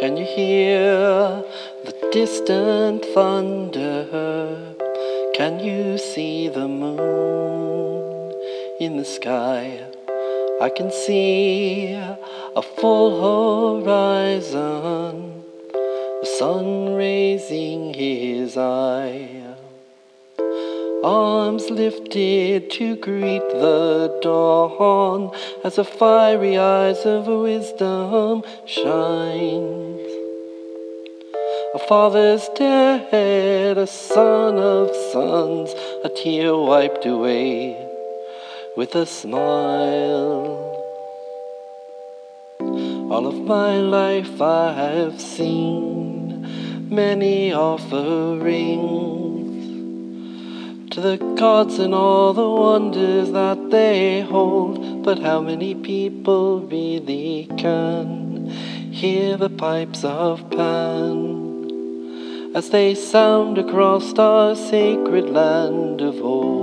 Can you hear the distant thunder? Can you see the moon in the sky? I can see a full horizon, the sun raising his eye. Arms lifted to greet the dawn as the fiery eyes of wisdom shines. A father's dead, a son of sons, a tear wiped away with a smile. All of my life I have seen many offerings to the gods and all the wonders that they hold. But how many people really can hear the pipes of Pan as they sound across our sacred land of old?